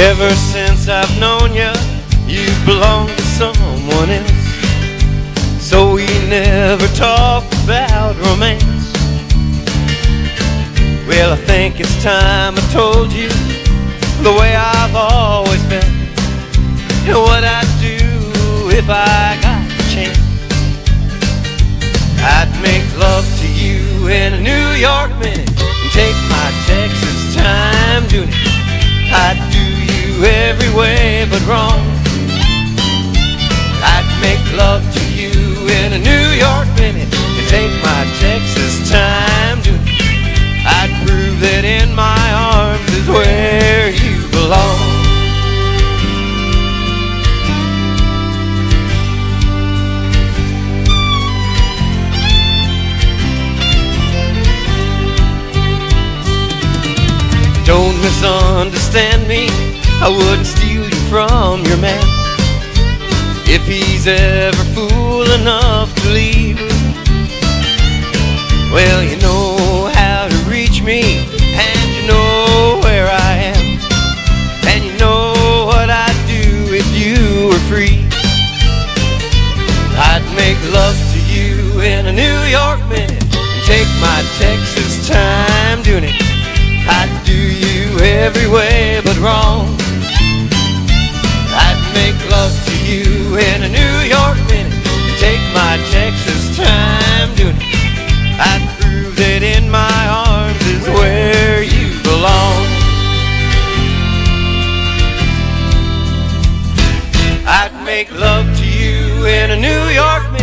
Ever since I've known you, you belong to someone else. So we never talk about romance. Well, I think it's time I told you the way I've always felt. And what I'd do if I got the chance. I'd make love to you in a New York minute and take my Texas time doing it. I'd but wrong. I'd make love to you in a New York minute and take my Texas time it. I'd prove that in my arms is where you belong. Don't misunderstand me. I wouldn't steal from your man if he's ever fool enough to leave. Well, you know how to reach me, and you know where I am, and you know what I'd do if you were free. I'd make love to you in a New York minute and take my Texas time doing it. I'd do you every way but wrong. I'd make love to you in a New York